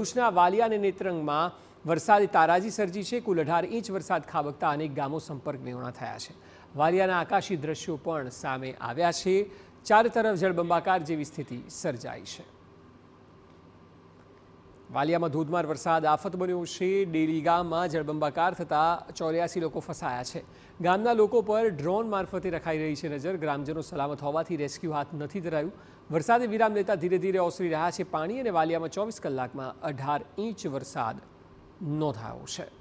ભરૂચના વાલિયા અને નેત્રંગમાં વરસાદે તારાજી સર્જી છે. કુલ અઢાર ઇંચ વરસાદ ખાબકતા અનેક ગામો સંપર્ક વિહોણા થયા છે. વાલિયાના આકાશી દ્રશ્યો પણ સામે આવ્યા છે. ચારે તરફ જળબંબાકાર જેવી સ્થિતિ સર્જાઈ છે. વાલિયામાં ધોધમાર વરસાદ, આફત બન્યો છે. ડેલી ગામમાં જળબંબાકાર થતાં ચોર્યાસી લોકો ફસાયા છે. ગામના લોકો પર ડ્રોન મારફતે રખાઈ રહી છે નજર. ગ્રામજનો સલામત હોવાથી રેસ્ક્યુ હાથ નથી ધરાયું. વરસાદે વિરામ લેતા ધીરે ધીરે ઓસરી રહ્યા છે પાણી અને વાલિયામાં ચોવીસ કલાકમાં અઢાર ઇંચ વરસાદ નોંધાયો છે.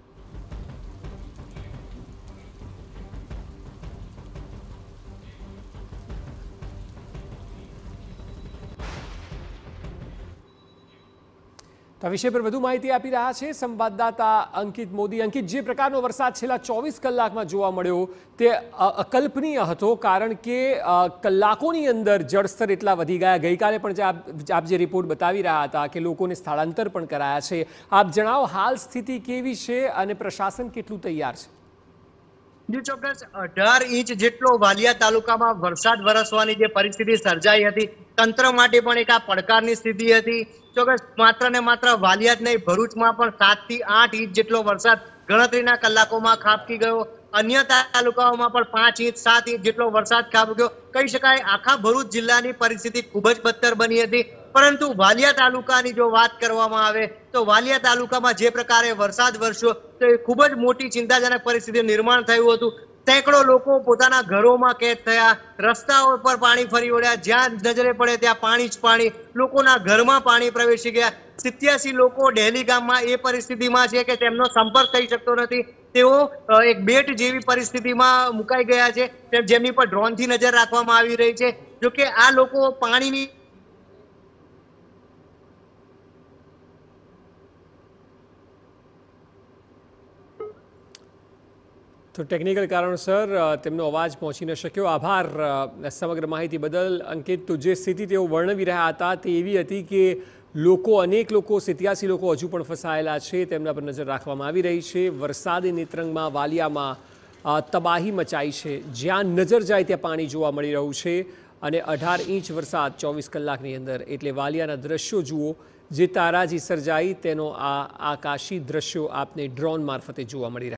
તો આ વિષય પર વધુ માહિતી આપી રહ્યા છે સંવાદદાતા અંકિત મોદી. અંકિત, જે પ્રકારનો વરસાદ છેલ્લા ચોવીસ કલાકમાં જોવા મળ્યો તે અકલ્પનીય હતો કારણ કે કલાકોની અંદર જળસ્તર એટલા વધી ગયા. ગઈકાલે પણ જે આપ, જે રિપોર્ટ બતાવી રહ્યા હતા કે લોકોને સ્થળાંતર પણ કરાયા છે. આપ જણાવો હાલ સ્થિતિ કેવી છે અને પ્રશાસન કેટલું તૈયાર છે? જી, ચોક્કસ. અઢાર ઇંચ જેટલો વાલિયા તાલુકામાં વરસાદ વરસવાની જે પરિસ્થિતિ સર્જાઈ હતી, તંત્ર માટે પણ એક આ પડકારની સ્થિતિ હતી. ચોક્કસ, માત્ર ને માત્ર વાલિયા જ નહીં, ભરૂચમાં પણ સાતથી આઠ ઇંચ જેટલો વરસાદ ગણતરીના કલાકોમાં ખાબકી ગયો. અન્ય તાલુકાઓમાં પણ પાંચ ઇંચ, સાત ઇંચ જેટલો વરસાદ ખાબક્યો કહી શકાય આખા ભરૂચ જિલ્લાની પરિસ્થિતિ ખૂબ જ બદતર બની હતી. પરંતુ વાલિયા તાલુકાની જો વાત કરવામાં આવે, તો વાલિયા તાલુકામાં જે પ્રકારે વરસાદ વરસ્યો, તો એ ખૂબ જ મોટી ચિંતાજનક પરિસ્થિતિનું નિર્માણ થયું હતું. સેંકડો લોકો પોતાના ઘરોમાં કેદ થયા, રસ્તાઓ પર પાણી ફરી વળ્યા, જ્યાં નજરે પડે ત્યાં પાણી જ પાણી, લોકોના ઘરમાં પાણી પ્રવેશી ગયા. સિત્યાસી લોકો ડેલી ગામમાં એ પરિસ્થિતિમાં છે કે તેમનો સંપર્ક થઈ શકતો નથી. તેઓ એક બેટ જેવી પરિસ્થિતિમાં મુકાઈ ગયા છે જેમની પર ડ્રોનથી નજર રાખવામાં આવી રહી છે. જોકે આ લોકો પાણીની તો ટેકનિકલ કારણસર તેમનો અવાજ પહોંચી ન શક્યો. આભાર સમગ્ર માહિતી બદલ. અંકિત, તો જે સ્થિતિ તેઓ વર્ણવી રહ્યા હતા તે એવી હતી કે લોકો, અનેક લોકો, સિત્યાસી લોકો હજુ પણ ફસાયેલા છે. તેમના પર નજર રાખવામાં આવી રહી છે. વરસાદી નેત્રંગમાં વાલિયામાં તબાહી મચાઈ છે. જ્યાં નજર જાય ત્યાં પાણી જોવા મળી રહ્યું છે અને અઢાર ઇંચ વરસાદ ચોવીસ કલાકની અંદર. એટલે વાલિયાના દ્રશ્યો જુઓ. જે તારાજી સર્જાઈ, તેનો આ આકાશી દ્રશ્યો આપને ડ્રોન મારફતે જોવા મળી રહ્યા